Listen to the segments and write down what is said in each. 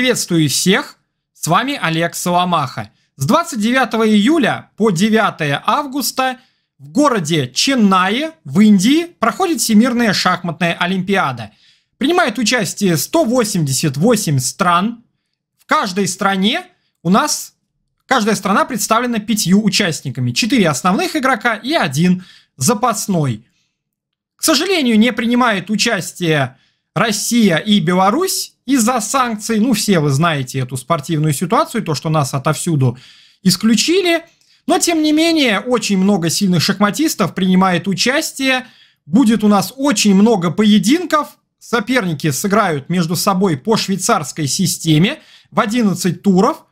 Приветствую всех! С вами Олег Соломаха. С 29 июля по 9 августа в городе Ченнае в Индии проходит Всемирная шахматная олимпиада. Принимает участие 188 стран. В каждой стране у нас каждая страна представлена пятью участниками. Четыре основных игрока и один запасной. К сожалению, не принимает участие Россия и Беларусь из-за санкций. Ну, все вы знаете эту спортивную ситуацию, то, что нас отовсюду исключили. Но, тем не менее, очень много сильных шахматистов принимает участие. Будет у нас очень много поединков. Соперники сыграют между собой по швейцарской системе в 11 туров.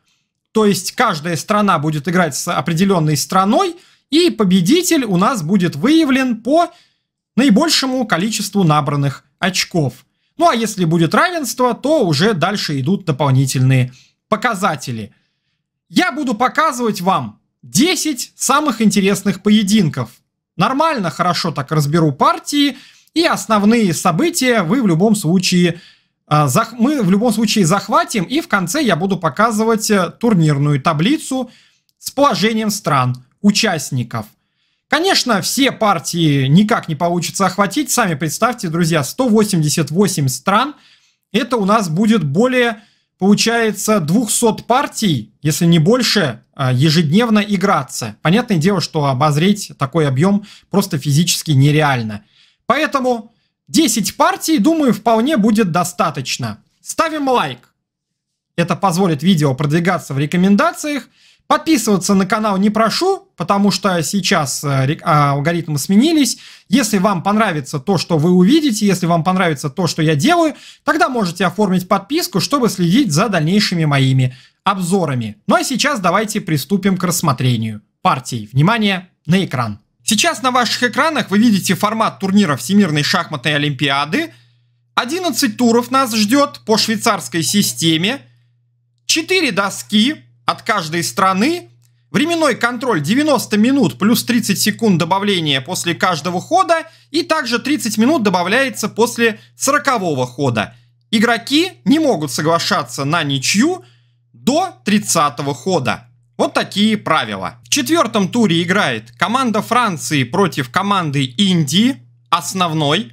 То есть каждая страна будет играть с определенной страной. И победитель у нас будет выявлен по наибольшему количеству набранных очков. Ну а если будет равенство, то уже дальше идут дополнительные показатели. Я буду показывать вам 10 самых интересных поединков. Нормально, хорошо так разберу партии и основные события вы в любом случае а, мы в любом случае захватим и в конце я буду показывать э, турнирную таблицу с положением стран участников. Конечно, все партии никак не получится охватить. Сами представьте, друзья, 188 стран. Это у нас будет более, получается, 200 партий, если не больше, а, ежедневно играться. Понятное дело, что обозреть такой объем просто физически нереально. Поэтому 10 партий, думаю, вполне будет достаточно. Ставим лайк. Это позволит видео продвигаться в рекомендациях. Подписываться на канал не прошу, потому что сейчас э, а, алгоритмы сменились. Если вам понравится то, что вы увидите, если вам понравится то, что я делаю, тогда можете оформить подписку, чтобы следить за дальнейшими моими обзорами. Ну а сейчас давайте приступим к рассмотрению партий. Внимание на экран. Сейчас на ваших экранах вы видите формат турнира Всемирной шахматной олимпиады. 11 туров нас ждет по швейцарской системе. 4 доски, от каждой страны. Временной контроль 90 минут плюс 30 секунд добавления после каждого хода. И также 30 минут добавляется после 40 хода. Игроки не могут соглашаться на ничью до 30 хода. Вот такие правила. В четвертом туре играет команда Франции против команды Индии, основной.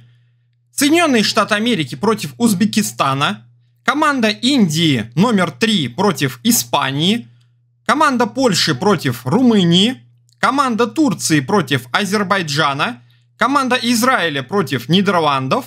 Соединенные Штаты Америки против Узбекистана. Команда Индии номер 3 против Испании. Команда Польши против Румынии. Команда Турции против Азербайджана. Команда Израиля против Нидерландов.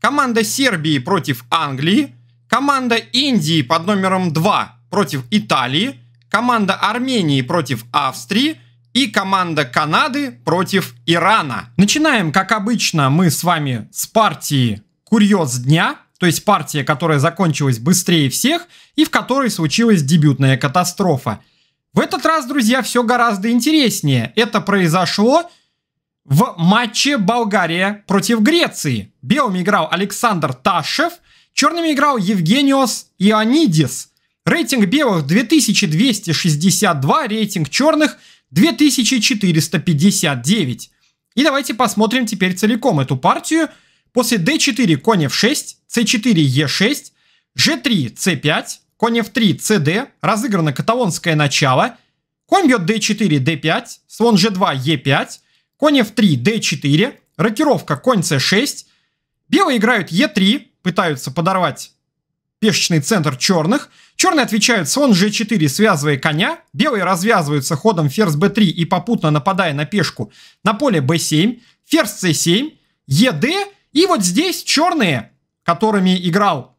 Команда Сербии против Англии. Команда Индии под номером 2 против Италии. Команда Армении против Австрии и команда Канады против Ирана. Начинаем, как обычно, мы с вами с партии «Курьез дня», то есть партия, которая закончилась быстрее всех и в которой случилась дебютная катастрофа. В этот раз, друзья, все гораздо интереснее. Это произошло в матче Болгария против Греции. Белыми играл Александр Ташев, черными играл Евгениос Ионидис. Рейтинг белых 2262, рейтинг черных 2459. И давайте посмотрим теперь целиком эту партию – После d4 конь f6, c4 e6, g3 c5, конь f3 cd, разыграно каталонское начало, конь бьет d4 d5, слон g2 e5, конь f3 d4, рокировка конь c6, белые играют e3, пытаются подорвать пешечный центр черных, черные отвечают слон g4, связывая коня, белые развязываются ходом ферзь b3 и попутно нападая на пешку. На поле b7, ферзь c7, ед и вот здесь черные, которыми играл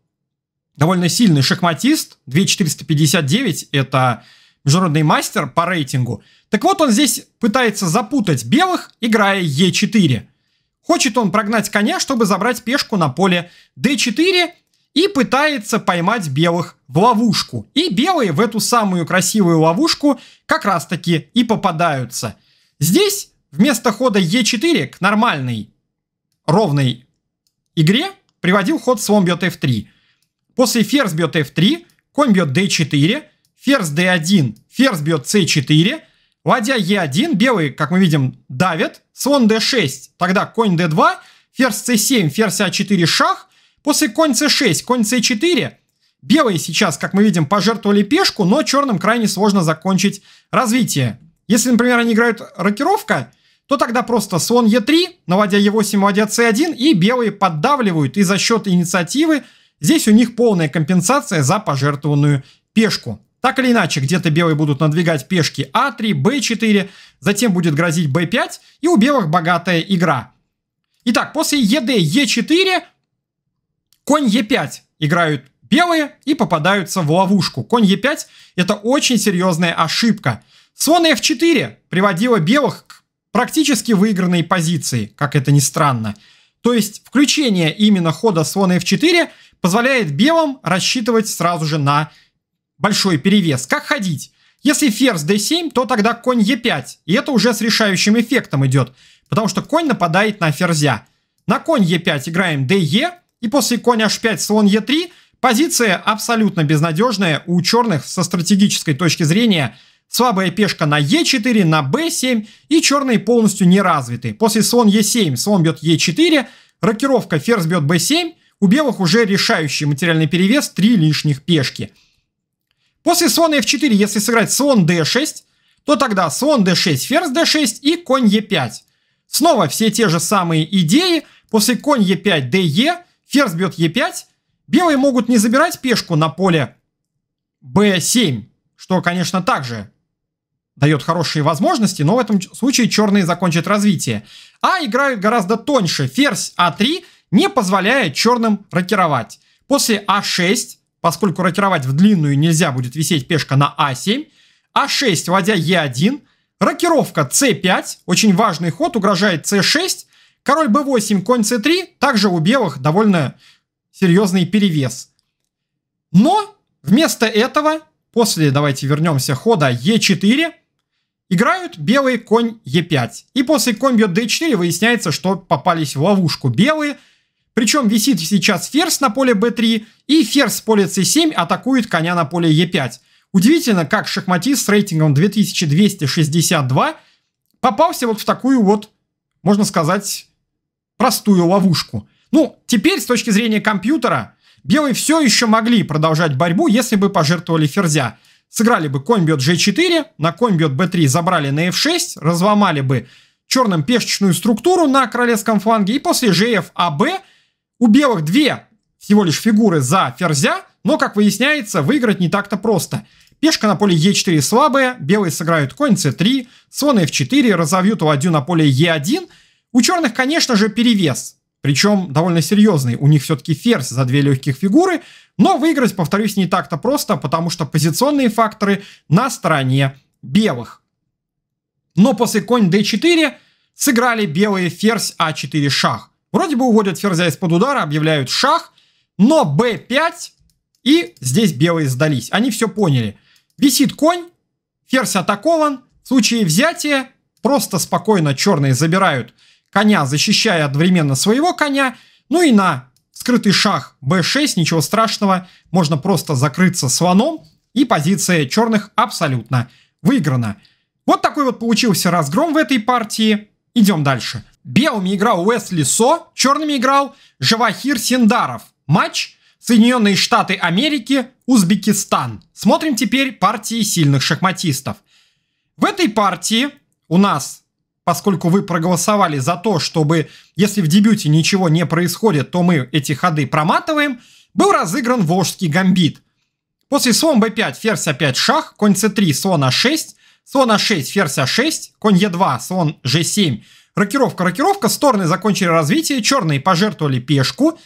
довольно сильный шахматист, 2459, это международный мастер по рейтингу. Так вот, он здесь пытается запутать белых, играя Е4. Хочет он прогнать коня, чтобы забрать пешку на поле D4 и пытается поймать белых в ловушку. И белые в эту самую красивую ловушку как раз таки и попадаются. Здесь вместо хода Е4 к нормальной ровной игре приводил ход слон бьет f3. После ферзь бьет f3, конь бьет d4, ферзь d1, ферзь бьет c4, ладья e1, белые, как мы видим, давят, слон d6, тогда конь d2, ферзь c7, ферзь a4, шах, после конь c6, конь c4, Белые сейчас, как мы видим, пожертвовали пешку, но черным крайне сложно закончить развитие. Если, например, они играют рокировка, то тогда просто слон Е3, наводя Е8, наводя С1, и белые поддавливают, и за счет инициативы здесь у них полная компенсация за пожертвованную пешку. Так или иначе, где-то белые будут надвигать пешки А3, Б4, затем будет грозить Б5, и у белых богатая игра. Итак, после ЕД, Е4, конь Е5 играют белые и попадаются в ловушку. Конь Е5 это очень серьезная ошибка. Слон F4 приводила белых практически выигранной позиции, как это ни странно. То есть включение именно хода слона F4 позволяет белым рассчитывать сразу же на большой перевес. Как ходить? Если ферзь d7, то тогда конь e5. И это уже с решающим эффектом идет. Потому что конь нападает на ферзя. На конь e5 играем de. И после конь h5, слон e3. Позиция абсолютно безнадежная. У черных со стратегической точки зрения слабая пешка на e4, на b7. И черные полностью не развиты. После слон e7, слон бьет e4. Рокировка ферзь бьет b7. У белых уже решающий материальный перевес. Три лишних пешки. После слона f4, если сыграть слон d6, то тогда слон d6, ферзь d6 и конь e5. Снова все те же самые идеи. После конь e5, de, ферзь бьет e5. Белые могут не забирать пешку на поле b7, что, конечно, также дает хорошие возможности, но в этом случае черные закончат развитие. А играют гораздо тоньше. Ферзь а3 не позволяет черным рокировать. После а6 поскольку рокировать в длинную нельзя, будет висеть пешка на А7. А6, вводя Е1. Рокировка С5, очень важный ход, угрожает С6. Король Б8, конь С3, также у белых довольно серьезный перевес. Но вместо этого, после, давайте вернемся, хода Е4, играют белый конь Е5. И после конь бьет d4 выясняется, что попались в ловушку белые – причем висит сейчас ферзь на поле b3, и ферзь с поля c7 атакует коня на поле e5. Удивительно, как шахматист с рейтингом 2262 попался вот в такую вот, можно сказать, простую ловушку. Ну, теперь с точки зрения компьютера, белые все еще могли продолжать борьбу, если бы пожертвовали ферзя. Сыграли бы конь бьет g4, на конь бьет b3 забрали на f6, разломали бы черным пешечную структуру на королевском фланге, и после gf ab у белых две всего лишь фигуры за ферзя, но, как выясняется, выиграть не так-то просто. Пешка на поле Е4 слабая, белые сыграют конь С3, слон F4, разовьют ладью на поле Е1. У черных, конечно же, перевес, причем довольно серьезный. У них все-таки ферзь за две легких фигуры, но выиграть, повторюсь, не так-то просто, потому что позиционные факторы на стороне белых. Но после конь d4 сыграли белые ферзь а4 шах. Вроде бы уводят ферзя из-под удара, объявляют шах, но b5, и здесь белые сдались. Они все поняли. Висит конь, ферзь атакован. В случае взятия просто спокойно черные забирают коня, защищая одновременно своего коня. Ну и на скрытый шах b6, ничего страшного, можно просто закрыться слоном, и позиция черных абсолютно выиграна. Вот такой вот получился разгром в этой партии. Идем дальше. Белыми играл Уэсли Со, черными играл Жавахир Синдаров. Матч Соединенные Штаты Америки, Узбекистан. Смотрим теперь партии сильных шахматистов. В этой партии у нас, поскольку вы проголосовали за то, чтобы, если в дебюте ничего не происходит, то мы эти ходы проматываем, был разыгран Волжский гамбит. После слон b5, ферзь опять шах, конь c3, слон а6, слон а6, ферзь а6, конь e2, слон g7, Рокировка, рокировка, стороны закончили развитие, черные пожертвовали пешку,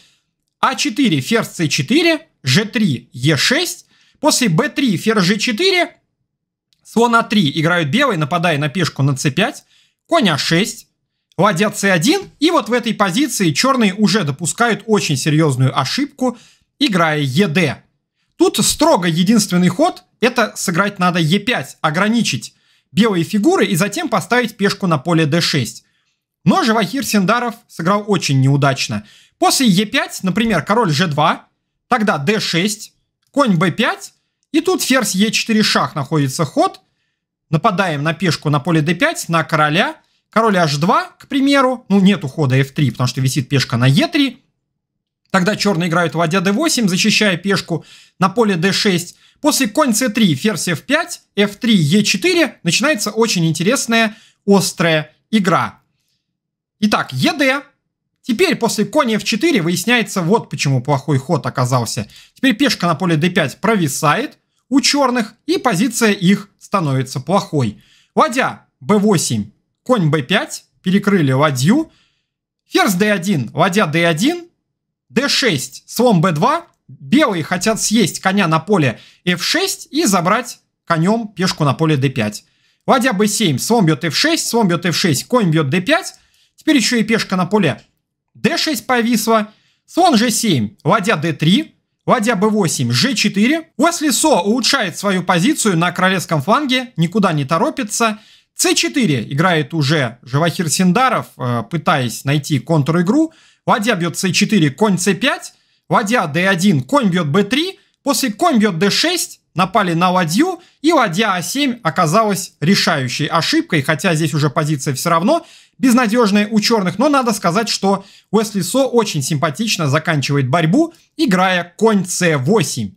А4, ферзь С4, Ж3, Е6, после Б3, ферзь Ж4, слон А3 играют белые, нападая на пешку на С5, конь А6, ладья С1, и вот в этой позиции черные уже допускают очень серьезную ошибку, играя ЕД. Тут строго единственный ход – это сыграть надо Е5, ограничить белые фигуры и затем поставить пешку на поле d6. Но Живахир Синдаров сыграл очень неудачно. После Е5, например, король Ж2, тогда d6, конь b5, и тут ферзь Е4 шах находится ход. Нападаем на пешку на поле d5, на короля. Король h2, к примеру. Ну, нету хода f3, потому что висит пешка на e3. Тогда черные играют ладья d8, защищая пешку на поле d6. После конь c3, ферзь f5, f3, e4 начинается очень интересная острая игра. Итак, ед. Теперь после коня f4 выясняется вот почему плохой ход оказался. Теперь пешка на поле d5 провисает у черных, и позиция их становится плохой. Ладья b8, конь b5, перекрыли ладью. Ферзь d1, ладья d1, d6, слон b2. Белые хотят съесть коня на поле f6 и забрать конем пешку на поле d5. Ладья b7, слон бьет f6, слон бьет f6, конь бьет d5. Теперь еще и пешка на поле d6 повисла. Слон g7, ладья d3, ладья b8, g4. Уэсли Со улучшает свою позицию на королевском фланге, никуда не торопится. c4 играет уже Живахир Синдаров, э, пытаясь найти контр-игру. Ладья бьет c4, конь c5, ладья d1, конь бьет b3. После конь бьет d6, напали на ладью, и ладья а7 оказалась решающей ошибкой, хотя здесь уже позиция все равно безнадежная у черных, но надо сказать, что Уэсли Со очень симпатично заканчивает борьбу, играя конь c8.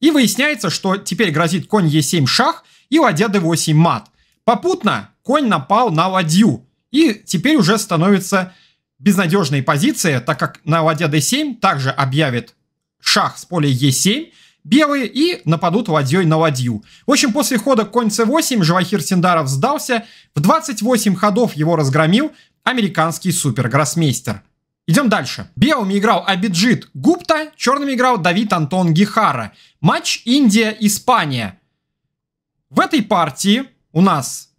И выясняется, что теперь грозит конь e7 шах и ладья d8 мат. Попутно конь напал на ладью, и теперь уже становится безнадежной позиция, так как на ладья d7 также объявит шах с поля e7, белые и нападут ладьей на ладью. В общем, после хода конь c8 Живахир Синдаров сдался. В 28 ходов его разгромил американский супергроссмейстер. Идем дальше. Белыми играл Абиджит Гупта, черными играл Давид Антон Гихара. Матч Индия-Испания. В этой партии у нас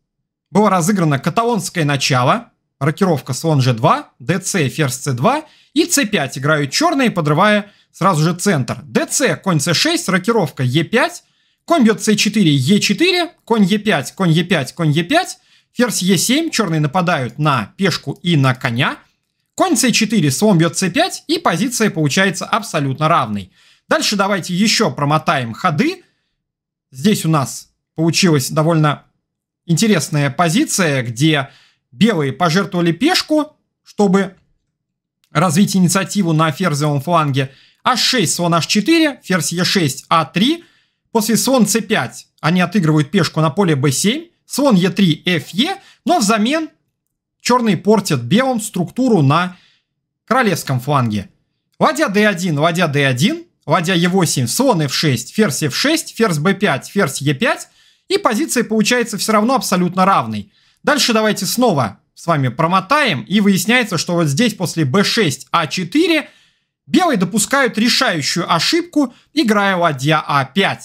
было разыграно каталонское начало, рокировка слон g2, dc, ферзь c2 и c5 играют черные, подрывая сразу же центр. dc, конь c6, рокировка e5, конь бьет c4, e4, конь e5, конь e5, конь e5, ферзь e7, черные нападают на пешку и на коня, конь c4, слон бьет c5, и позиция получается абсолютно равной. Дальше давайте еще промотаем ходы. Здесь у нас получилась довольно интересная позиция, где белые пожертвовали пешку, чтобы развить инициативу на ферзевом фланге, h6, слон h4, ферзь e6, a3. После слон c5 они отыгрывают пешку на поле b7, слон e3, fe, но взамен черные портят белым структуру на королевском фланге. Ладья d1, ладья d1, ладья e8, слон f6, ферзь f6, ферзь b5, ферзь e5, и позиция получается все равно абсолютно равной. Дальше давайте снова с вами промотаем, и выясняется, что вот здесь после b6, a4 белые допускают решающую ошибку, играя ладья a5.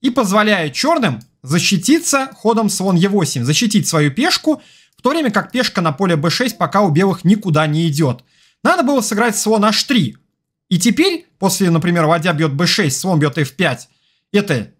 И позволяя черным защититься ходом слон e8, защитить свою пешку, в то время как пешка на поле b6 пока у белых никуда не идет. Надо было сыграть слон h3. И теперь, после, например, ладья бьет b6, слон бьет f5, это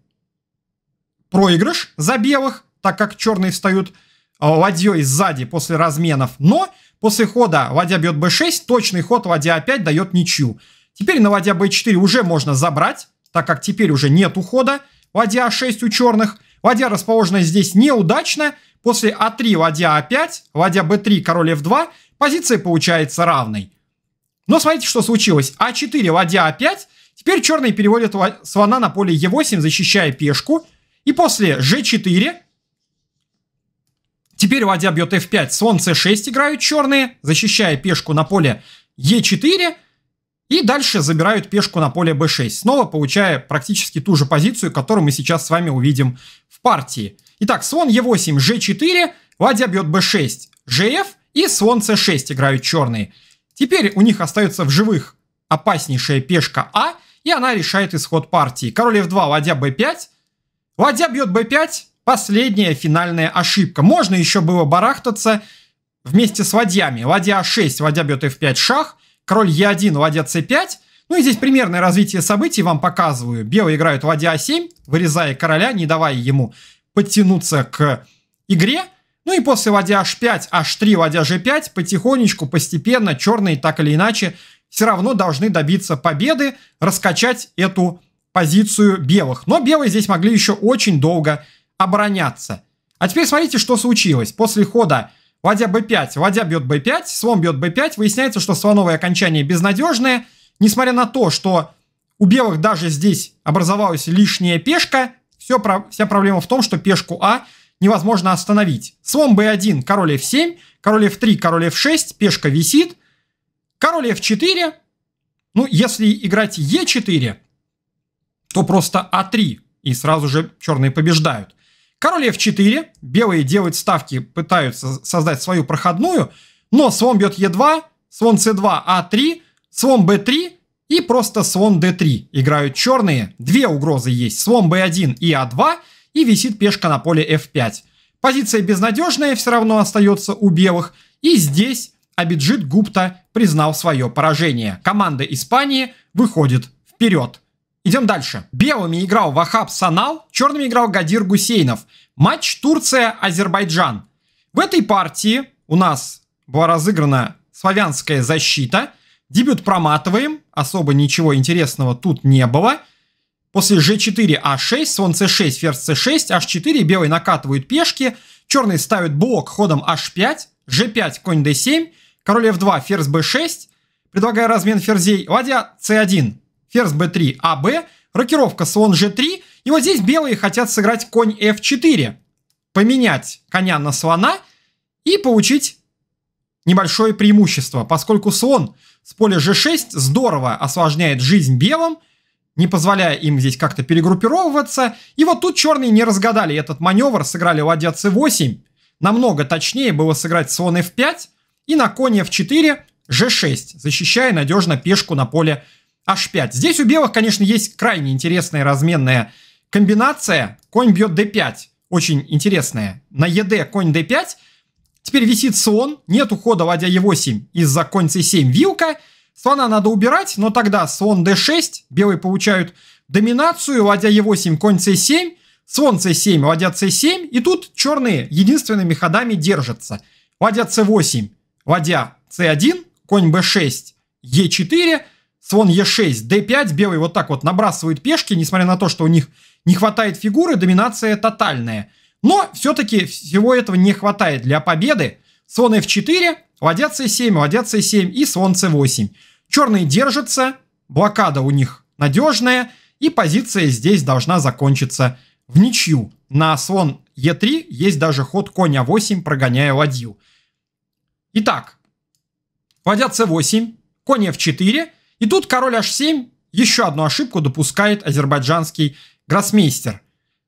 проигрыш за белых, так как черные встают а, ладьей сзади после разменов. Но после хода ладья бьет b6, точный ход ладья опять дает ничью. Теперь на ладья b4 уже можно забрать, так как теперь уже нет ухода. Ладья a6 у черных. Ладья расположена здесь неудачно. После а3 ладья а5, ладья b3, король f2. Позиция получается равной. Но смотрите, что случилось. а4, ладья а5. Теперь черные переводят слона на поле e8, защищая пешку. И после g4 Теперь ладья бьет f5, слон c6 играют черные, защищая пешку на поле e4. И дальше забирают пешку на поле b6, снова получая практически ту же позицию, которую мы сейчас с вами увидим в партии. Итак, слон e8, g4, ладья бьет b6, gf и слон c6 играют черные. Теперь у них остается в живых опаснейшая пешка а, и она решает исход партии. Король f2, ладья b5, ладья бьет b5, последняя финальная ошибка. Можно еще было барахтаться вместе с ладьями. Ладья А6, ладья бьет F5 шах, король Е1, ладья С5. Ну и здесь примерное развитие событий вам показываю. Белые играют ладья А7, вырезая короля, не давая ему подтянуться к игре. Ну и после ладья H5, H3, ладья G5 потихонечку, постепенно черные так или иначе все равно должны добиться победы, раскачать эту позицию белых. Но белые здесь могли еще очень долго обороняться. А теперь смотрите, что случилось. После хода ладья b5, ладья бьет b5, слон бьет b5, выясняется, что слоновое окончание безнадежное, несмотря на то, что у белых даже здесь образовалась лишняя пешка, все, вся проблема в том, что пешку А невозможно остановить. Слон b1, король f7, король f3, король f6, пешка висит. Король f4, ну, если играть e4, то просто а3, и сразу же черные побеждают. Король f4, белые делают ставки, пытаются создать свою проходную, но слон бьет e2, слон c2, а3, слон b3 и просто слон d3 играют черные. Две угрозы есть, слон b1 и а2, и висит пешка на поле f5. Позиция безнадежная все равно остается у белых, и здесь Абиджит Гупта признал свое поражение. Команда Испании выходит вперед. Идем дальше. Белыми играл Вахаб Санал, черными играл Гадир Гусейнов. Матч Турция-Азербайджан. В этой партии у нас была разыграна славянская защита. Дебют проматываем, особо ничего интересного тут не было. После g4, a6, слон c6, ферзь c6, h4, белый накатывают пешки, черный ставит блок ходом h5, g5, конь d7, король f2, ферзь b6, предлагая размен ферзей, ладья c1, ферзь b3, ab, рокировка слон g3, и вот здесь белые хотят сыграть конь f4, поменять коня на слона и получить небольшое преимущество, поскольку слон с поля g6 здорово осложняет жизнь белым, не позволяя им здесь как-то перегруппировываться. И вот тут черные не разгадали этот маневр, сыграли ладья c8. Намного точнее было сыграть слон f5 и на коне f4 g6, защищая надежно пешку на поле h5. Здесь у белых, конечно, есть крайне интересная разменная комбинация. Конь бьет d5, очень интересная. На ед конь d5 Теперь висит слон, нет ухода ладья e8 из-за конь c7 вилка. Слона надо убирать, но тогда слон d6, белые получают доминацию, ладья e8, конь c7, слон c7, ладья c7, и тут черные единственными ходами держатся. Ладья c8, ладья c1, конь b6, e4, слон e6, d5, белые вот так вот набрасывают пешки, несмотря на то, что у них не хватает фигуры, доминация тотальная – но все-таки всего этого не хватает для победы. Слон f4, ладья c7, ладья c7 и слон c8. Черные держатся, блокада у них надежная, и позиция здесь должна закончиться в ничью. На слон e3 есть даже ход конь а8, прогоняя ладью. Итак, ладья c8, конь f4, и тут король h7 еще одну ошибку допускает азербайджанский гроссмейстер.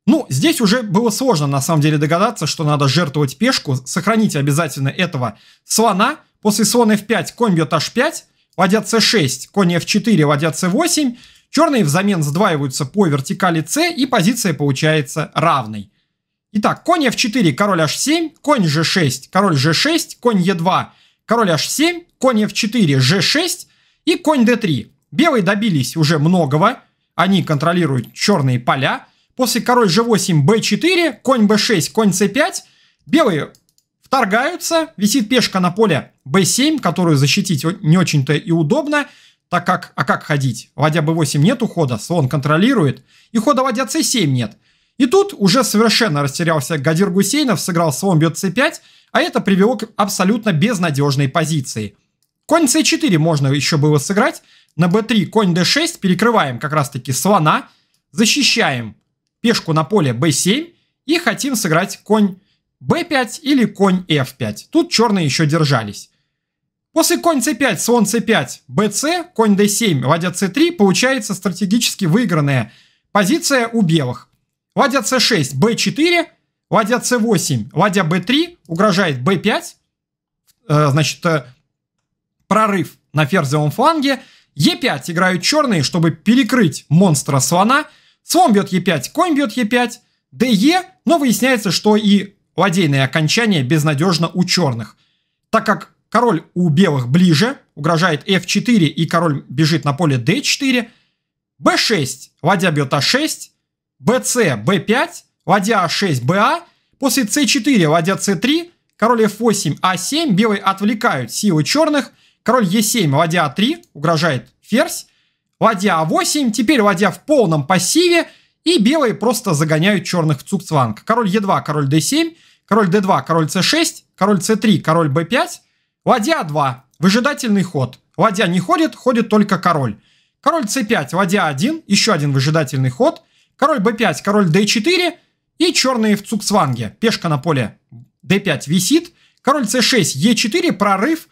Ну, здесь уже было сложно на самом деле догадаться, что надо жертвовать пешку. Сохраните обязательно этого слона. После слона f5 конь бьет h5, ладья c6, конь f4, ладья c8. Черные взамен сдваиваются по вертикали c и позиция получается равной. Итак, конь f4, король h7, конь g6, король g6, конь e2, король h7, конь f4, g6 и конь d3. Белые добились уже многого. Они контролируют черные поля. После король g8, b4, конь b6, конь c5. Белые вторгаются, висит пешка на поле b7, которую защитить не очень-то и удобно, так как, а как ходить? Ладья b8 нет ухода, слон контролирует, и хода ладья c7 нет. И тут уже совершенно растерялся Гадир Гусейнов, сыграл слон бьет c5, а это привело к абсолютно безнадежной позиции. Конь c4 можно еще было сыграть, на b3 конь d6, перекрываем как раз таки слона, защищаем пешку на поле b7 и хотим сыграть конь b5 или конь f5. Тут черные еще держались. После конь c5, слон c5, bc, конь d7, ладья c3 получается стратегически выигранная позиция у белых. Ладья c6, b4, ладья c8, ладья b3 угрожает b5, э, значит, э, прорыв на ферзевом фланге. e5 играют черные, чтобы перекрыть монстра слона – Слон бьет Е5, конь бьет Е5, ДЕ, но выясняется, что и ладейное окончание безнадежно у черных. Так как король у белых ближе, угрожает F4 и король бежит на поле D4, B6, ладья бьет А6, BC, B5, ладья А6, БА, после C4, ладья C3, король F8, А7, белые отвлекают силы черных, король Е7, ладья А3, угрожает ферзь, ладья А8, теперь ладья в полном пассиве, и белые просто загоняют черных в цукцванг. Король Е2, король d7, король d2, король c6, король c3, король b5, ладья А2, выжидательный ход. ладья не ходит, ходит только король. Король c5, ладья 1, еще один выжидательный ход. Король b5, король d4 и черные в цуксванге. Пешка на поле d5 висит. Король c6, e4, прорыв,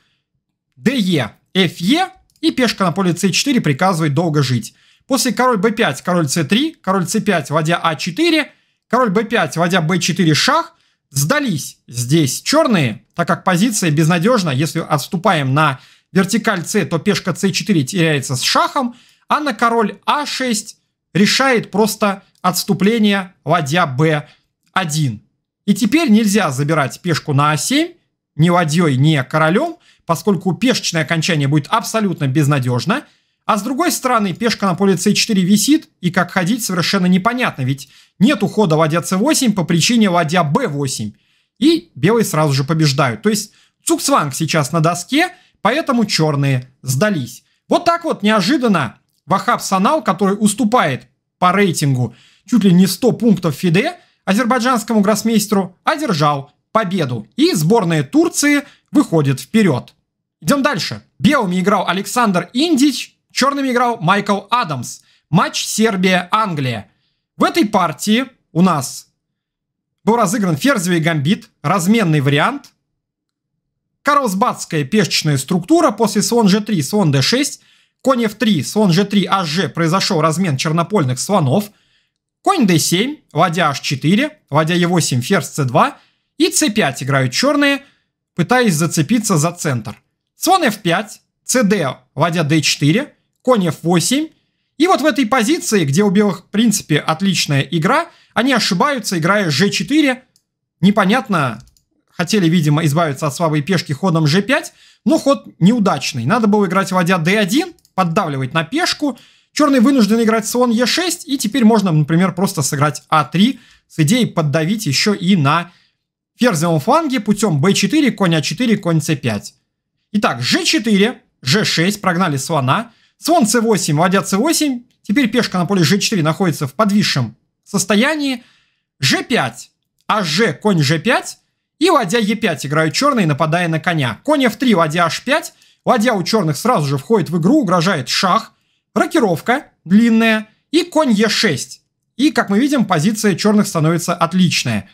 de, fe и пешка на поле c4 приказывает долго жить. После король b5, король c3, король c5, ладья a4, король b5, ладья b4, шах. Сдались здесь черные, так как позиция безнадежна. Если отступаем на вертикаль c, то пешка c4 теряется с шахом, а на король a6 решает просто отступление ладья b1. И теперь нельзя забирать пешку на а7, ни ладьей, ни королем, поскольку пешечное окончание будет абсолютно безнадежно. А с другой стороны, пешка на поле c4 висит, и как ходить совершенно непонятно, ведь нет ухода ладья c8 по причине ладья b8. И белые сразу же побеждают. То есть цуксванг сейчас на доске, поэтому черные сдались. Вот так вот неожиданно Вахаб Санал, который уступает по рейтингу чуть ли не 100 пунктов ФИДЕ, азербайджанскому гроссмейстеру одержал победу. И сборная Турции выходит вперед. Идем дальше. Белыми играл Александр Индич, черными играл Майкл Адамс. Матч Сербия-Англия. В этой партии у нас был разыгран ферзевый гамбит, разменный вариант. Карлсбадская пешечная структура после слон g3, слон d6, конь f3, слон g3, hg произошел размен чернопольных слонов – Конь d7, ладья h4, ладья e8, ферзь c2 и c5 играют черные, пытаясь зацепиться за центр. Слон f5, cd, ладья d4, конь f8. И вот в этой позиции, где у белых в принципе отличная игра, они ошибаются, играя g4. Непонятно, хотели, видимо, избавиться от слабой пешки ходом g5, но ход неудачный. Надо было играть ладья d1, поддавливать на пешку – Черный вынужден играть слон Е6, и теперь можно, например, просто сыграть А3 с идеей поддавить еще и на ферзевом фланге путем b4, конь а4, конь c5. Итак, g4, g6, прогнали слона, слон c8, ладья c8, теперь пешка на поле g4 находится в подвисшем состоянии, g5, hg, конь g5, и ладья e5 играют черные, нападая на коня. Конь f3, ладья h5, ладья у черных сразу же входит в игру, угрожает шах, рокировка длинная и конь Е6. И, как мы видим, позиция черных становится отличная.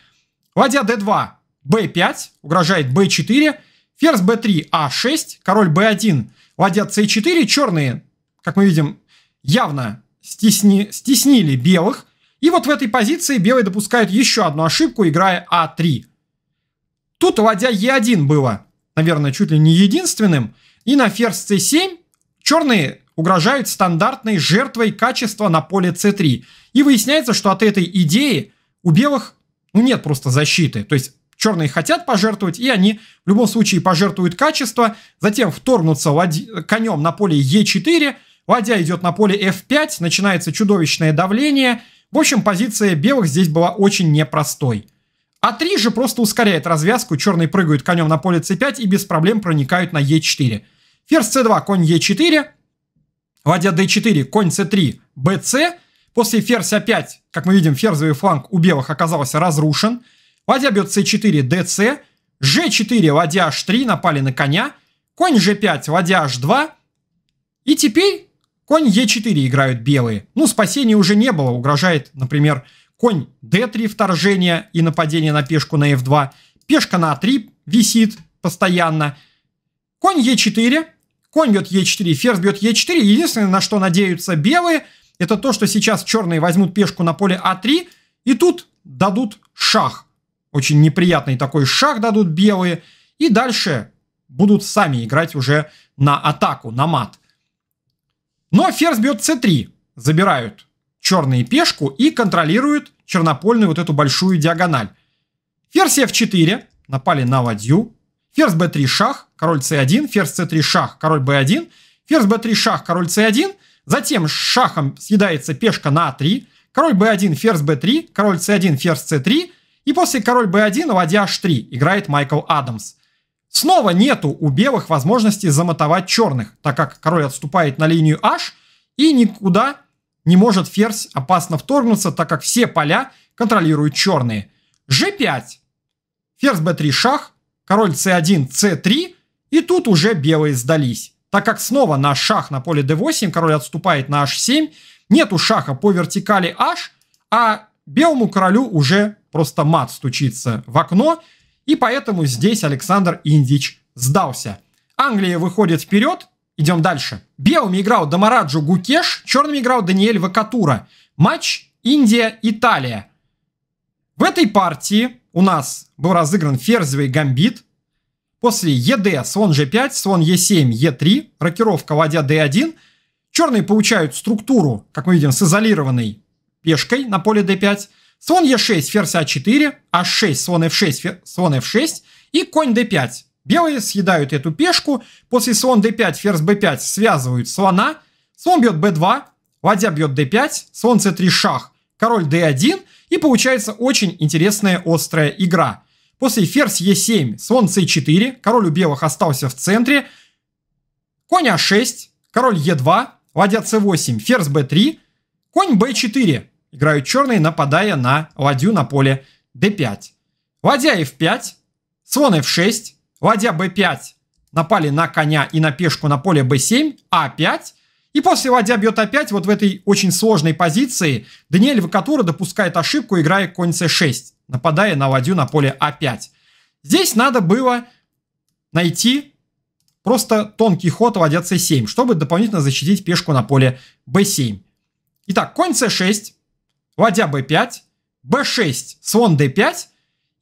Ладья d2, b5, угрожает b4, ферзь b3, a6, король b1, ладья c4, черные, как мы видим, явно стесни, стеснили белых. И вот в этой позиции белые допускают еще одну ошибку, играя а3. Тут ладья e1 было, наверное, чуть ли не единственным. И на ферзь c7 черные угрожают стандартной жертвой качества на поле c3. И выясняется, что от этой идеи у белых ну, нет просто защиты. То есть черные хотят пожертвовать, и они в любом случае пожертвуют качество, затем вторгнутся ладь... конем на поле e4, ладья идет на поле f5, начинается чудовищное давление. В общем, позиция белых здесь была очень непростой. А3 же просто ускоряет развязку, черные прыгают конем на поле c5 и без проблем проникают на e4. Ферзь c2, конь e4, ладья d4, конь c3, bc. После ферзь a5, как мы видим, ферзовый фланг у белых оказался разрушен. Ладья бьет c4, dc. g4, ладья h3, напали на коня. Конь g5, ладья h2. И теперь конь e4 играют белые. Ну, спасения уже не было. Угрожает, например, конь d3 вторжение и нападение на пешку на f2. Пешка на a3 висит постоянно. Конь e4, Конь бьет Е4, ферзь бьет Е4. Единственное, на что надеются белые, это то, что сейчас черные возьмут пешку на поле А3, и тут дадут шах. Очень неприятный такой шах дадут белые. И дальше будут сами играть уже на атаку, на мат. Но ферзь бьет c3. Забирают черные пешку и контролируют чернопольную вот эту большую диагональ. Ферзь f4. Напали на ладью. Ферзь b3 шах, король c1, ферзь c3 шах, король b1, ферзь b3 шах, король c1, затем шахом съедается пешка на a3, король b1, ферзь b3, король c1, ферзь c3, и после король b1 ладья h3 играет Майкл Адамс. Снова нету у белых возможности замотовать черных, так как король отступает на линию h и никуда не может ферзь опасно вторгнуться, так как все поля контролируют черные. g5. Ферзь b3 шах, король c1, c3, и тут уже белые сдались. Так как снова на шах на поле d8, король отступает на h7, нету шаха по вертикали h, а белому королю уже просто мат стучится в окно, и поэтому здесь Александр Индич сдался. Англия выходит вперед, идем дальше. Белыми играл Дамараджу Гукеш, черными играл Даниэль Вакатура. Матч Индия-Италия. В этой партии у нас был разыгран ферзевый гамбит. После ЕД слон G5, слон Е7, Е3, рокировка ладья D1. Черные получают структуру, как мы видим, с изолированной пешкой на поле D5. Слон Е6, ферзь А4, H6, слон F6, слон F6 и конь D5. Белые съедают эту пешку, после слон d5, ферзь b5 связывают слона, слон бьет b2, ладья бьет d5, слон c3 шах, король d1, и получается очень интересная острая игра. После ферзь e7, слон c4, король у белых остался в центре, конь а6, король e2, ладья c8, ферзь b3, конь b4. Играют черные, нападая на ладью на поле d5. Ладья f5, слон f6, ладья b5 напали на коня и на пешку на поле b7, а5, и после ладья бьет опять вот в этой очень сложной позиции Даниэль Вакатура допускает ошибку, играя конь c6, нападая на ладью на поле а5. Здесь надо было найти просто тонкий ход ладья c7, чтобы дополнительно защитить пешку на поле b7. Итак, конь c6, ладья b5, b6, слон d5,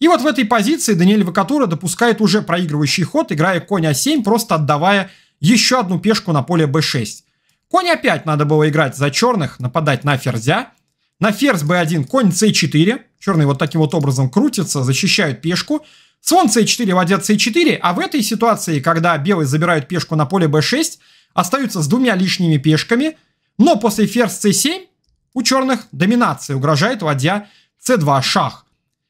и вот в этой позиции Даниэль Вакатура допускает уже проигрывающий ход, играя конь а7, просто отдавая еще одну пешку на поле b6. Конь опять надо было играть за черных, нападать на ферзя. На ферзь b1, конь c4. Черные вот таким вот образом крутятся, защищают пешку. Слон c4, ладья c4. А в этой ситуации, когда белые забирают пешку на поле b6, остаются с двумя лишними пешками. Но после ферзь c7 у черных доминация угрожает ладья c2 шах.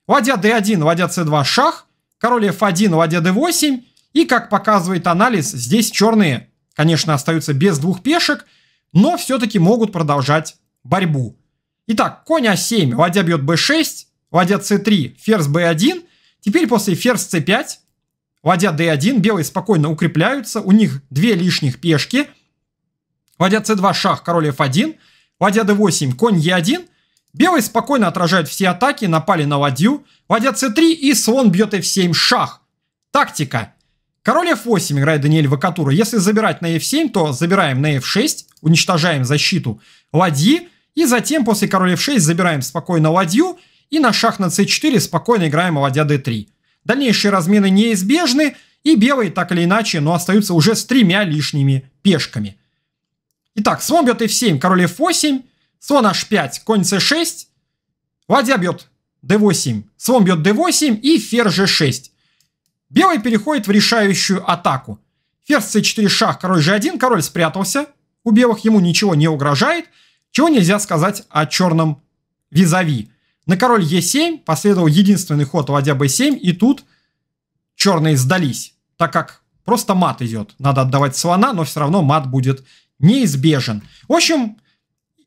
Ладья d1, ладья c2 шах, король f1, ладья d8. И, как показывает анализ, здесь черные, конечно, остаются без двух пешек, но все-таки могут продолжать борьбу. Итак, конь а7, ладья бьет b6, ладья c3, ферзь b1. Теперь после ферзь c5, ладья d1, белые спокойно укрепляются, у них две лишних пешки. Ладья c2, шах, король f1, ладья d8, конь e1, Белые спокойно отражают все атаки, напали на ладью. Ладья c3 и слон бьет f7 шах. Тактика. Король f8 играет Даниэль Вакатура. Если забирать на f7, то забираем на f6, уничтожаем защиту ладьи. И затем после короля f6 забираем спокойно ладью. И на шах на c4 спокойно играем ладья d3. Дальнейшие размены неизбежны. И белые так или иначе, но остаются уже с тремя лишними пешками. Итак, слон бьет f7, король f8. Слон h5, конь c6. Ладья бьет d8, слон бьет d8 и ферзь g6. Белый переходит в решающую атаку. Ферзь c4 шах, король g1, король спрятался. У белых ему ничего не угрожает. Чего нельзя сказать о черном визави. На король e7 последовал единственный ход ладья b7, и тут черные сдались, так как просто мат идет. Надо отдавать слона, но все равно мат будет неизбежен. В общем,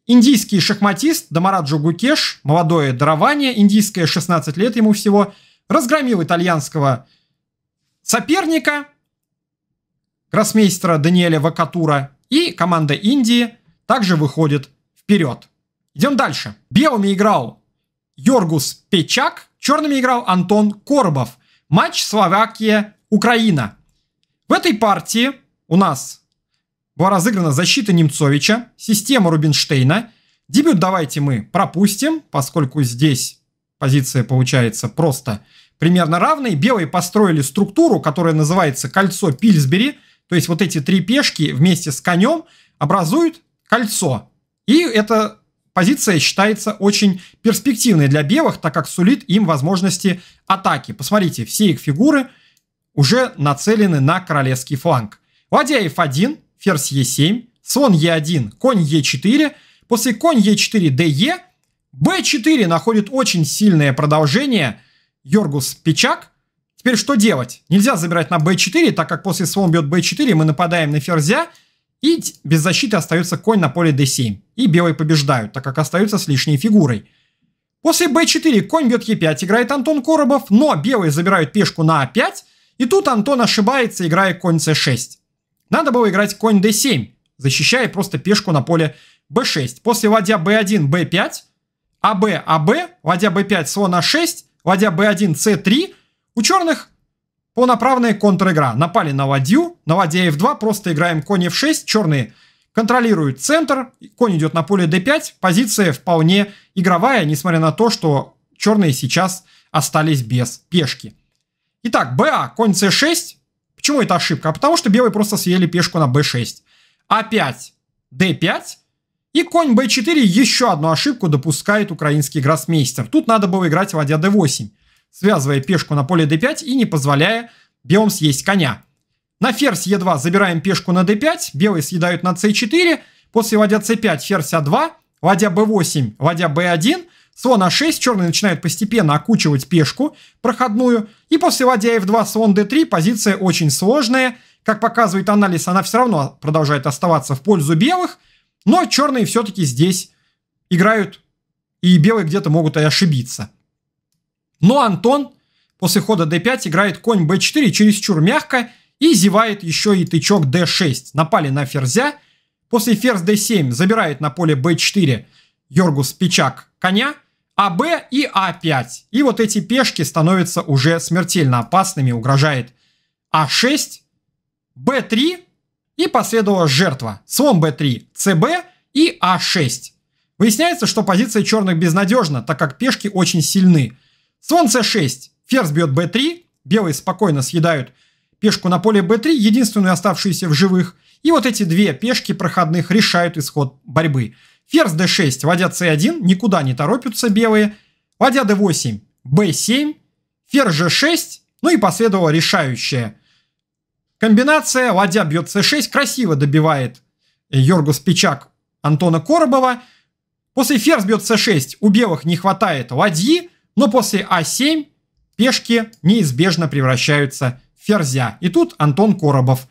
Индийский шахматист Дамараджо Гукеш, молодое дарование, индийское 16 лет ему всего, разгромил итальянского соперника, гроссмейстера Даниэля Вакатура, и команда Индии также выходит вперед. Идем дальше. Белыми играл Йоргус Печак, черными играл Антон Коробов. Матч Словакия-Украина. В этой партии у нас была разыграна защита Немцовича, система Рубинштейна. Дебют давайте мы пропустим, поскольку здесь позиция получается просто примерно равной. Белые построили структуру, которая называется кольцо Пильсбери. То есть вот эти три пешки вместе с конем образуют кольцо. И эта позиция считается очень перспективной для белых, так как сулит им возможности атаки. Посмотрите, все их фигуры уже нацелены на королевский фланг. Ладья f1, ферзь Е7, слон Е1, конь Е4, после конь Е4, ДЕ, Б4 находит очень сильное продолжение Йоргус Печак. Теперь что делать? Нельзя забирать на Б4, так как после слон бьет Б4 мы нападаем на ферзя, и без защиты остается конь на поле d7. И белые побеждают, так как остаются с лишней фигурой. После b4 конь бьет e5, играет Антон Коробов, но белые забирают пешку на a5, и тут Антон ошибается, играя конь c6. Надо было играть конь d7, защищая просто пешку на поле b6. После ладья b1, b5, АБ, АБ, ладья b5, слон а6, ладья b1, c3. У черных полноправная контр-игра. Напали на ладью, на ладья f2, просто играем конь f6, черные контролируют центр, конь идет на поле d5, позиция вполне игровая, несмотря на то, что черные сейчас остались без пешки. Итак, БА, конь c6. Почему это ошибка? А потому что белые просто съели пешку на b6. А5, d5. И конь b4 еще одну ошибку допускает украинский гроссмейстер. Тут надо было играть ладья d8, связывая пешку на поле d5 и не позволяя белым съесть коня. На ферзь e2 забираем пешку на d5, белые съедают на c4, после ладья c5 ферзь a2, ладья b8, ладья b1, слон а6, черные начинают постепенно окучивать пешку проходную, и после ладья f2, слон d3 позиция очень сложная, как показывает анализ, она все равно продолжает оставаться в пользу белых, но черные все-таки здесь играют, и белые где-то могут и ошибиться. Но Антон после хода d5 играет конь b4 чересчур мягко, и зевает еще и тычок d6. Напали на ферзя. После ферзь d7 забирает на поле b4 Йоргус Пичак коня. А Б и А5. И вот эти пешки становятся уже смертельно опасными. Угрожает А6, Б3 и последовала жертва. Слон Б3, ЦБ и А6. Выясняется, что позиция черных безнадежна, так как пешки очень сильны. Слон С6, ферзь бьет Б3, белые спокойно съедают пешку на поле b3, единственную оставшуюся в живых. И вот эти две пешки проходных решают исход борьбы. Ферзь d6, ладья c1, никуда не торопятся белые. Ладья d8, b7, ферзь g6, ну и последовала решающая комбинация. Ладья бьет c6, красиво добивает Йоргус Пичак Антона Коробова. После ферзь бьет c6 у белых не хватает ладьи, но после а7 пешки неизбежно превращаются ферзя. И тут Антон Коробов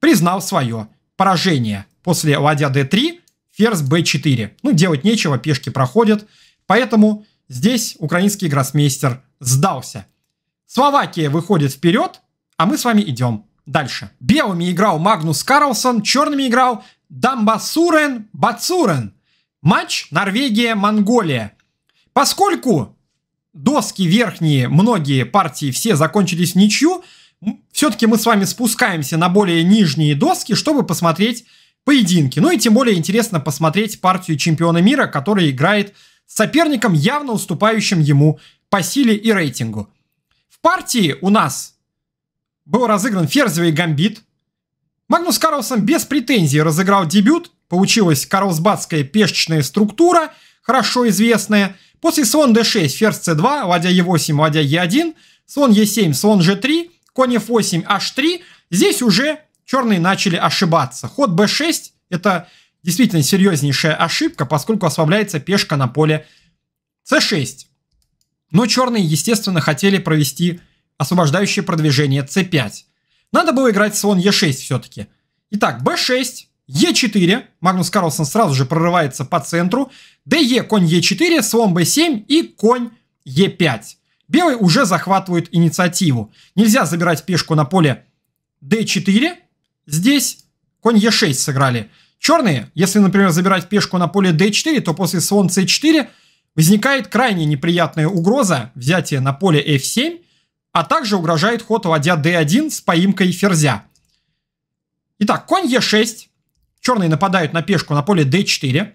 признал свое поражение. После ладья d3 ферзь b4. Ну, делать нечего, пешки проходят. Поэтому здесь украинский гроссмейстер сдался. Словакия выходит вперед, а мы с вами идем дальше. Белыми играл Магнус Карлсон, черными играл Дамбасурен Бацурен. Матч Норвегия-Монголия. Поскольку доски верхние, многие партии все закончились ничью, все-таки мы с вами спускаемся на более нижние доски, чтобы посмотреть поединки. Ну и тем более интересно посмотреть партию чемпиона мира, который играет с соперником, явно уступающим ему по силе и рейтингу. В партии у нас был разыгран ферзевый гамбит. Магнус Карлсон без претензий разыграл дебют. Получилась карлсбадская пешечная структура, хорошо известная. После слон d6, ферзь c2, ладья e8, ладья e1, слон e7, слон g3, конь f8, h3. Здесь уже черные начали ошибаться. Ход b6 это действительно серьезнейшая ошибка, поскольку ослабляется пешка на поле c6. Но черные, естественно, хотели провести освобождающее продвижение c5. Надо было играть слон e6 все-таки. Итак, b6, e4. Магнус Карлсон сразу же прорывается по центру. de, конь e4, слон b7 и конь e5. Белые уже захватывают инициативу. Нельзя забирать пешку на поле d4. Здесь конь e6 сыграли. Черные, если, например, забирать пешку на поле d4, то после слон c4 возникает крайне неприятная угроза взятия на поле f7, а также угрожает ход ладья d1 с поимкой ферзя. Итак, конь e6. Черные нападают на пешку на поле d4.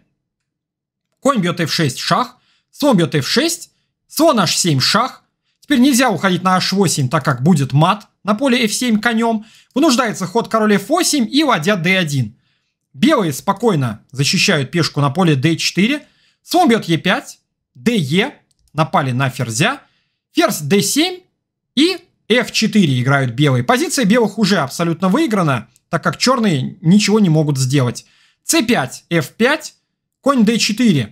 Конь бьет f6 шах. Слон бьет f6. Слон h7 шах. Теперь нельзя уходить на h8, так как будет мат на поле f7 конем. Вынуждается ход король f8 и ладья d1. Белые спокойно защищают пешку на поле d4. Слон бьет e5. de. Напали на ферзя. Ферзь d7 и f4 играют белые. Позиция белых уже абсолютно выиграна, так как черные ничего не могут сделать. c5, f5, конь d4,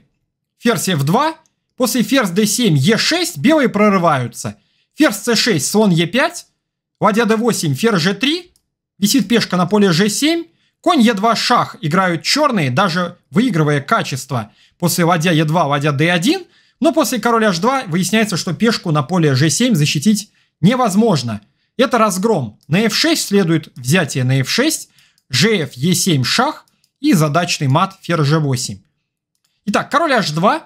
ферзь f2, После ферзь d7, e6 белые прорываются. Ферзь c6, слон e5. Ладья d8, ферзь g3. Висит пешка на поле g7. Конь e2 шах играют черные, даже выигрывая качество. После ладья e2, ладья d1. Но после король h2 выясняется, что пешку на поле g7 защитить невозможно. Это разгром. На f6 следует взятие на f6. ЖФ Е7 шах и задачный мат ферзь G8. Итак, король H2,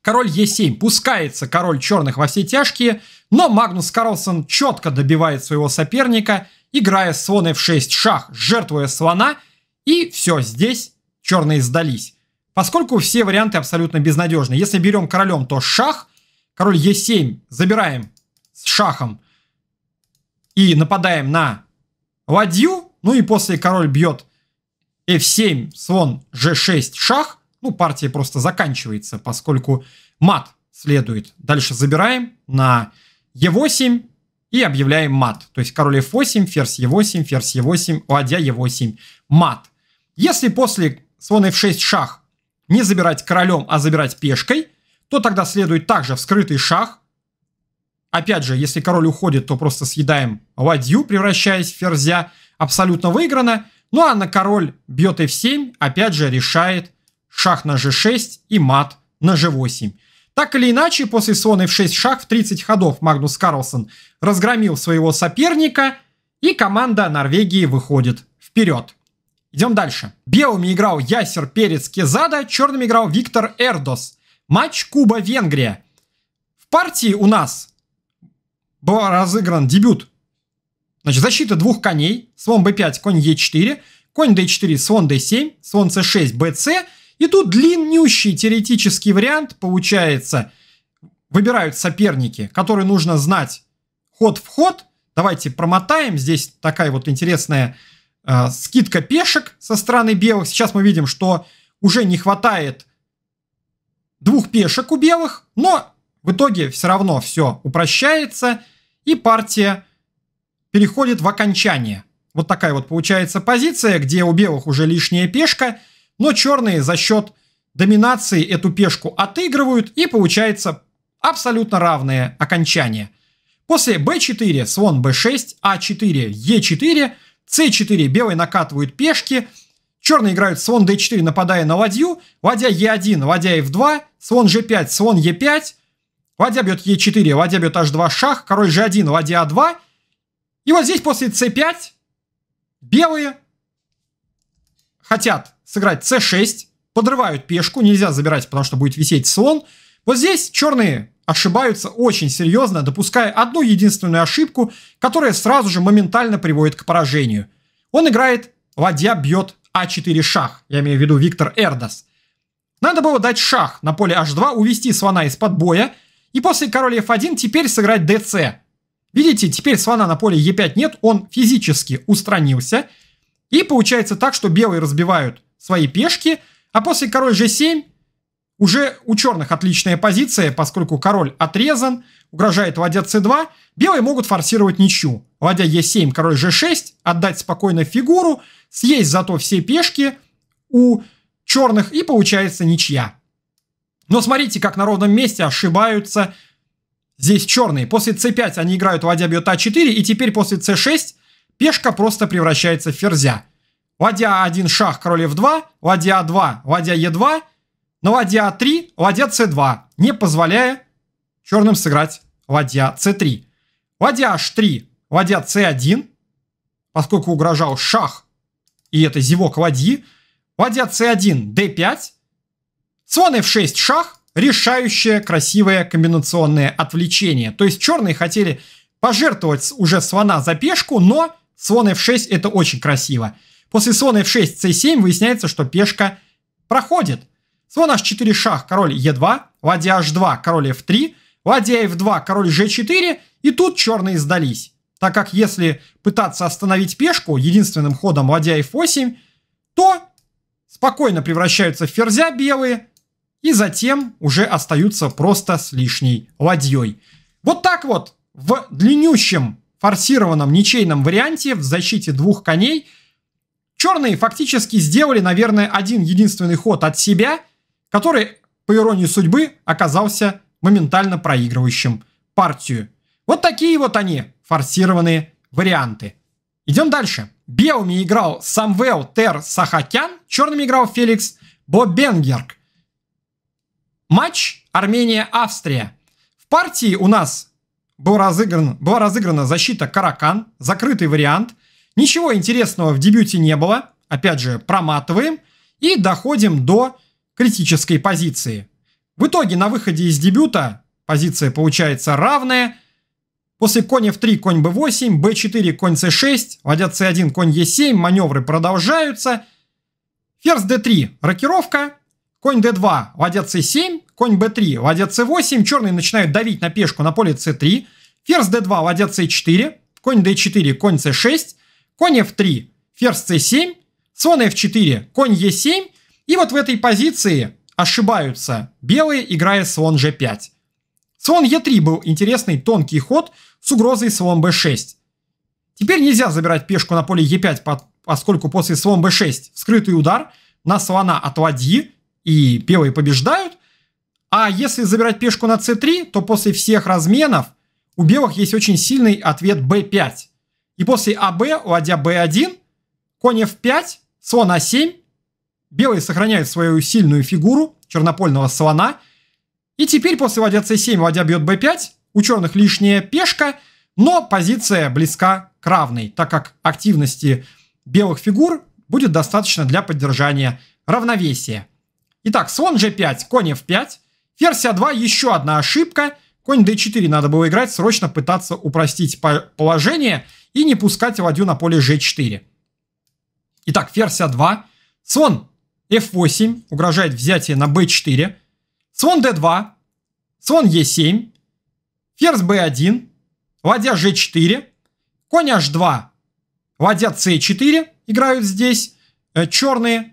король Е7, пускается король черных во все тяжкие, но Магнус Карлсон четко добивает своего соперника, играя слон F6 шах, жертвуя слона, и все, здесь черные сдались. Поскольку все варианты абсолютно безнадежны. Если берем королем, то шах, король Е7, забираем с шахом и нападаем на ладью, ну и после король бьет F7, слон G6, шах, ну, партия просто заканчивается, поскольку мат следует. Дальше забираем на E8 и объявляем мат. То есть король F8, ферзь E8, ферзь E8, ладья E8, мат. Если после слон F6 шах не забирать королем, а забирать пешкой, то тогда следует также вскрытый шах. Опять же, если король уходит, то просто съедаем ладью, превращаясь в ферзя. Абсолютно выиграно. Ну а на король бьет F7, опять же решает шах на g6 и мат на g8. Так или иначе, после слона f6 шах в 30 ходов Магнус Карлсон разгромил своего соперника, и команда Норвегии выходит вперед. Идем дальше. Белыми играл Ясер Перец Кезада, черными играл Виктор Эрдос. Матч Куба Венгрия. В партии у нас был разыгран дебют. Значит, защита двух коней. Слон b5, конь e4, конь d4, слон d7, слон c6, bc и тут длиннющий теоретический вариант получается. Выбирают соперники, которые нужно знать ход в ход. Давайте промотаем. Здесь такая вот интересная э, скидка пешек со стороны белых. Сейчас мы видим, что уже не хватает двух пешек у белых, но в итоге все равно все упрощается, и партия переходит в окончание. Вот такая вот получается позиция, где у белых уже лишняя пешка – но черные за счет доминации эту пешку отыгрывают и получается абсолютно равное окончание. После b4 слон b6, a4, e4, c4 белые накатывают пешки, черные играют слон d4, нападая на ладью, ладья e1, ладья f2, слон g5, слон e5, ладья бьет e4, ладья бьет h2 шах, король g1, ладья a2. И вот здесь после c5 белые хотят сыграть c6, подрывают пешку, нельзя забирать, потому что будет висеть слон. Вот здесь черные ошибаются очень серьезно, допуская одну единственную ошибку, которая сразу же моментально приводит к поражению. Он играет ладья бьет а4 шах, я имею в виду Виктор Эрдос. Надо было дать шах на поле h2, увести слона из-под боя, и после короля f1 теперь сыграть dc. Видите, теперь слона на поле e5 нет, он физически устранился. И получается так, что белые разбивают свои пешки, а после король g7 уже у черных отличная позиция, поскольку король отрезан, угрожает ладья c2, белые могут форсировать ничью. Ладья e7, король g6, отдать спокойно фигуру, съесть зато все пешки у черных и получается ничья. Но смотрите, как на ровном месте ошибаются здесь черные. После c5 они играют ладья бьет а4, и теперь после c6 пешка просто превращается в ферзя. Ладья 1 шах, король f2, ладья 2, ладья e2, на ладья 3, ладья c2, не позволяя черным сыграть ладья c3. Ладья h3, ладья c1, поскольку угрожал шах, и это зевок ладьи. Ладья c1, d5, слон f6 шах, решающее красивое комбинационное отвлечение. То есть черные хотели пожертвовать уже слона за пешку, но слон f6 это очень красиво. После слона f6, c7 выясняется, что пешка проходит. Слон h4 шах, король e2, ладья h2, король f3, ладья f2, король g4, и тут черные сдались. Так как если пытаться остановить пешку единственным ходом ладья f8, то спокойно превращаются в ферзя белые, и затем уже остаются просто с лишней ладьей. Вот так вот в длиннющем форсированном ничейном варианте в защите двух коней – Черные фактически сделали, наверное, один единственный ход от себя, который, по иронии судьбы, оказался моментально проигрывающим партию. Вот такие вот они, форсированные варианты. Идем дальше. Белыми играл Самвел Тер Сахатян, черными играл Феликс Бобенгерг. Матч Армения-Австрия. В партии у нас был разыгран, была разыграна защита Каракан, закрытый вариант – Ничего интересного в дебюте не было. Опять же, проматываем и доходим до критической позиции. В итоге на выходе из дебюта позиция получается равная. После конь f3, конь b8, b4, конь c6, ладья c1, конь e7, маневры продолжаются. Ферзь d3, рокировка, конь d2, ладья c7, конь b3, ладья c8, черные начинают давить на пешку на поле c3, ферзь d2, ладья c4, конь d4, конь c6, конь f3, ферзь c7, слон f4, конь e7, и вот в этой позиции ошибаются белые, играя слон g5. Слон e3 был интересный тонкий ход с угрозой слон b6. Теперь нельзя забирать пешку на поле e5, поскольку после слон b6 скрытый удар на слона от ладьи, и белые побеждают. А если забирать пешку на c3, то после всех разменов у белых есть очень сильный ответ b5. И после АБ, ладья b1, конь f5, слон а7, белые сохраняют свою сильную фигуру чернопольного слона. И теперь после ладья c7 ладья бьет b5, у черных лишняя пешка, но позиция близка к равной, так как активности белых фигур будет достаточно для поддержания равновесия. Итак, слон g5, конь f5, ферзь a2, еще одна ошибка. Конь d4 надо было играть, срочно пытаться упростить положение и не пускать ладью на поле g4. Итак, ферзь a2, слон f8, угрожает взятие на b4, слон d2, слон e7, ферзь b1, ладья g4, конь h2, ладья c4 играют здесь, э, черные.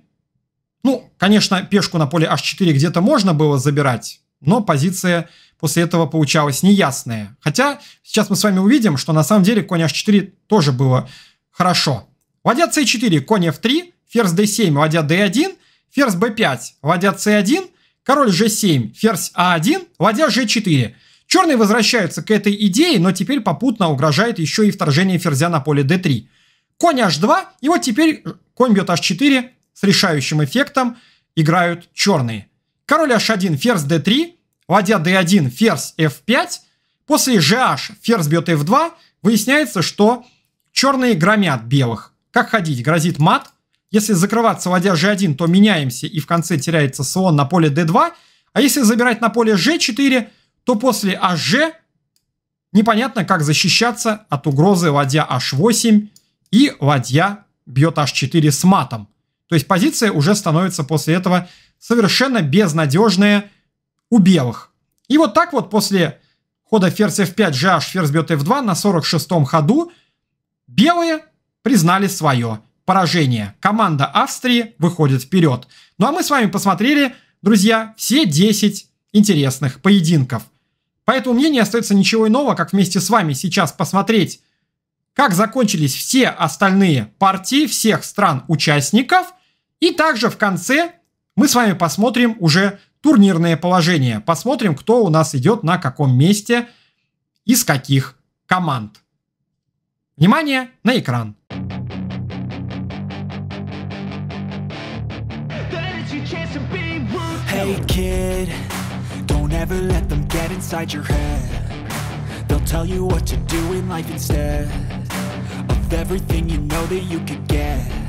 Ну, конечно, пешку на поле h4 где-то можно было забирать, но позиция после этого получалась неясная. Хотя сейчас мы с вами увидим, что на самом деле конь h4 тоже было хорошо. Ладья c4, конь f3, ферзь d7, ладья d1, ферзь b5, ладья c1, король g7, ферзь a1, ладья g4. Черные возвращаются к этой идее, но теперь попутно угрожает еще и вторжение ферзя на поле d3. Конь h2, и вот теперь конь бьет h4 с решающим эффектом играют черные. Король h1, ферзь d3, ладья d1, ферзь f5. После gh, ферзь бьет f2, выясняется, что черные громят белых. Как ходить? Грозит мат. Если закрываться ладья g1, то меняемся и в конце теряется слон на поле d2. А если забирать на поле g4, то после hg непонятно, как защищаться от угрозы ладья h8 и ладья бьет h4 с матом. То есть позиция уже становится после этого совершенно безнадежная у белых. И вот так вот после хода ферзь f5, gh, ферзь бьет f2 на 46-м ходу белые признали свое поражение. Команда Австрии выходит вперед. Ну а мы с вами посмотрели, друзья, все 10 интересных поединков. Поэтому мне не остается ничего иного, как вместе с вами сейчас посмотреть, как закончились все остальные партии всех стран-участников. И также в конце мы с вами посмотрим уже турнирное положение. Посмотрим, кто у нас идет на каком месте, из каких команд. Внимание на экран. Hey kid, don't ever let them get inside your head. They'll tell you what to do in life instead of everything you know that you could get.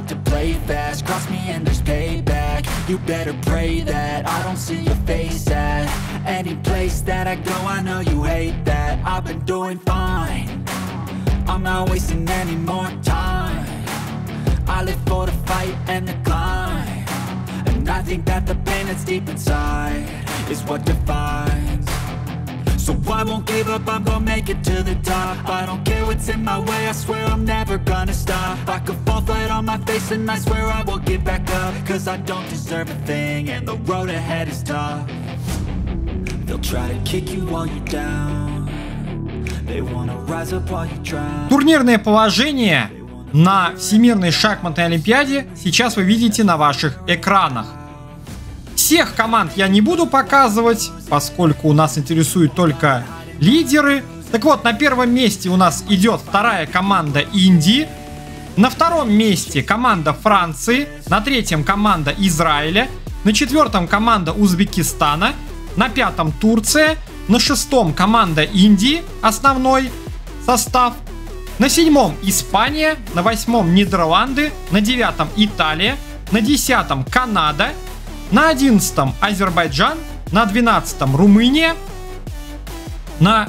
like to play fast, cross me and there's payback. You better pray that I don't see your face at Any place that I go. I know you hate that. I've been doing fine. I'm not wasting any more time. I live for the fight and the climb. And I think that the pain that's deep inside Is what defines. So I won't give up, I'm gonna make it to the top. I don't care what's in my way, I swear I'm never gonna stop. I could flat on my face and I swear I will get back up Cause I don't deserve a thing and the road ahead is tough Турнирное положение на Всемирной шахматной Олимпиаде сейчас вы видите на ваших экранах. Всех команд я не буду показывать, поскольку у нас интересуют только лидеры. Так вот, на первом месте у нас идет вторая команда Индии. На втором месте команда Франции. На третьем команда Израиля. На четвертом команда Узбекистана. На пятом Турция. На шестом команда Индии. Основной состав. На седьмом Испания, на восьмом Нидерланды, на девятом Италия, на десятом Канада, на одиннадцатом Азербайджан, на двенадцатом Румыния, на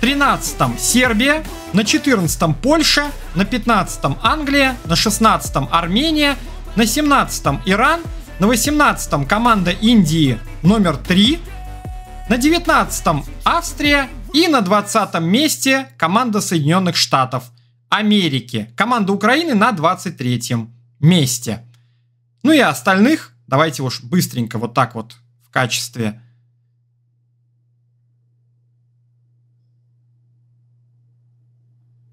тринадцатом Сербия, на четырнадцатом Польша, на пятнадцатом Англия, на шестнадцатом Армения, на семнадцатом Иран, на восемнадцатом команда Индии номер три, на девятнадцатом Австрия, и на 20 месте команда Соединенных Штатов Америки. Команда Украины на 23 месте. Ну и остальных давайте уж быстренько вот так вот в качестве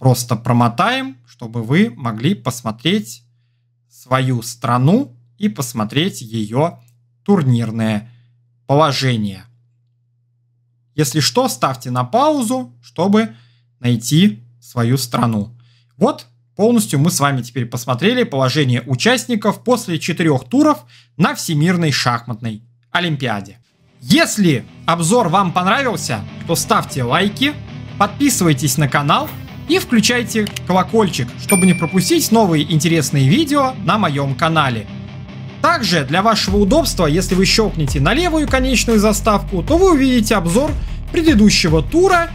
просто промотаем, чтобы вы могли посмотреть свою страну и посмотреть ее турнирное положение. Если что, ставьте на паузу, чтобы найти свою страну. Вот полностью мы с вами теперь посмотрели положение участников после четырех туров на Всемирной шахматной Олимпиаде. Если обзор вам понравился, то ставьте лайки, подписывайтесь на канал и включайте колокольчик, чтобы не пропустить новые интересные видео на моем канале. Также для вашего удобства, если вы щелкнете на левую конечную заставку, то вы увидите обзор предыдущего тура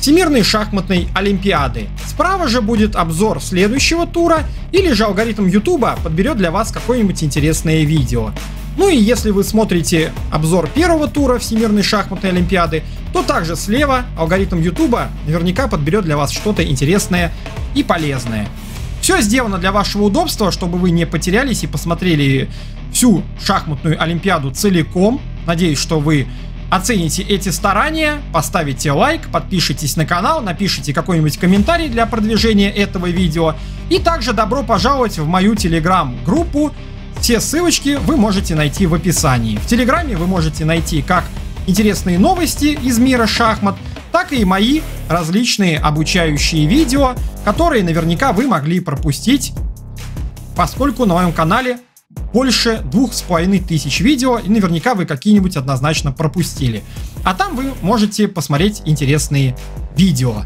Всемирной шахматной Олимпиады. Справа же будет обзор следующего тура, или же алгоритм YouTube подберет для вас какое-нибудь интересное видео. Ну и если вы смотрите обзор первого тура Всемирной шахматной Олимпиады, то также слева алгоритм YouTube наверняка подберет для вас что-то интересное и полезное. Все сделано для вашего удобства, чтобы вы не потерялись и посмотрели всю шахматную Олимпиаду целиком. Надеюсь, что вы оцените эти старания, поставите лайк, подпишитесь на канал, напишите какой-нибудь комментарий для продвижения этого видео. И также добро пожаловать в мою телеграм-группу. Все ссылочки вы можете найти в описании. В телеграме вы можете найти как интересные новости из мира шахмат, так и мои различные обучающие видео, которые наверняка вы могли пропустить, поскольку на моем канале больше двух с половиной тысяч видео, и наверняка вы какие-нибудь однозначно пропустили. А там вы можете посмотреть интересные видео.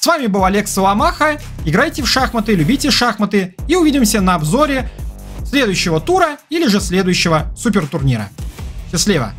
С вами был Олег Соломаха. Играйте в шахматы, любите шахматы и увидимся на обзоре следующего тура или же следующего супертурнира. Счастливо!